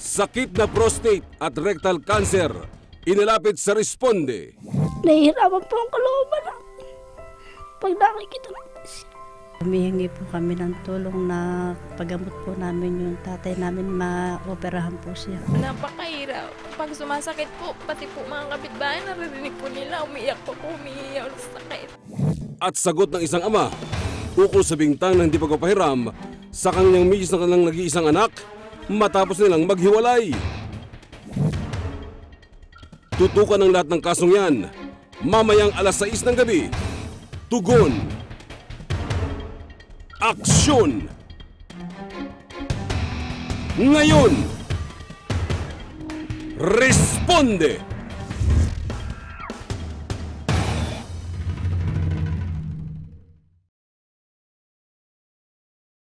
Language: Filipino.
Sakit na prostate at rectal cancer. Inilapit sa Responde. Nahihirapan po ang kalooban namin. Pag nakikita namin siya. Humihingi po kami ng tulong na paggamot po namin yung tatay namin ma-operahan po siya. Napakahirap. Pag sumasakit po, pati po mga kapitbahay, naririnig po nila, umiiyak po po, umiiyak sa sakit. At sagot ng isang ama, ukol sa bintang ng hindi pagpapahiram sa kanyang misis ng kanilang nag-iisang anak matapos nilang maghiwalay. Tutukan ng lahat ng kasong yan mamayang alas 6 ng gabi. Tugon. Aksyon. Ngayon. Responde.